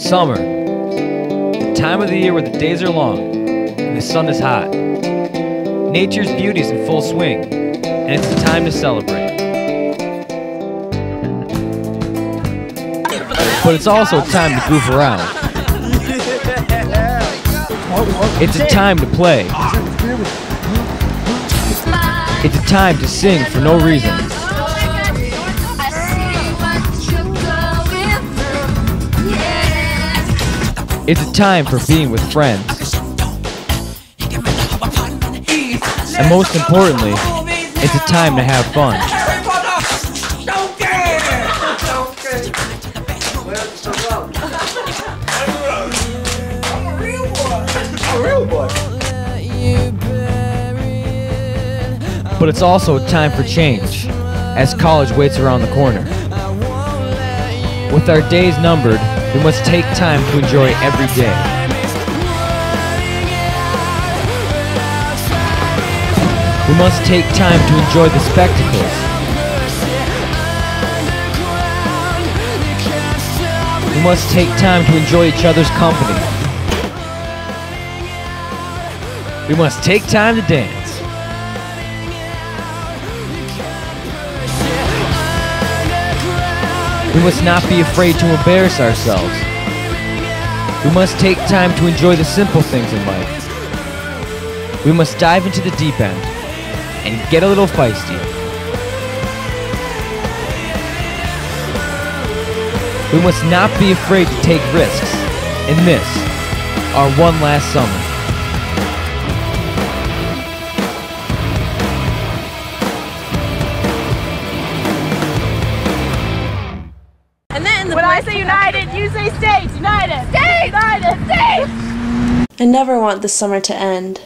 Summer. The time of the year where the days are long and the sun is hot. Nature's beauty is in full swing, and it's the time to celebrate. But it's also time to goof around. It's a time to play. It's a time to sing for no reason. It's a time for being with friends. And most importantly, it's a time to have fun. But it's also a time for change, as college waits around the corner. With our days numbered, we must take time to enjoy every day. We must take time to enjoy the spectacles. We must take time to enjoy each other's company. We must take time to dance. We must not be afraid to embarrass ourselves. We must take time to enjoy the simple things in life. We must dive into the deep end and get a little feisty. We must not be afraid to take risks in this, our one last summer. The When I say United, you say States. United. States. United States. I never want this summer to end.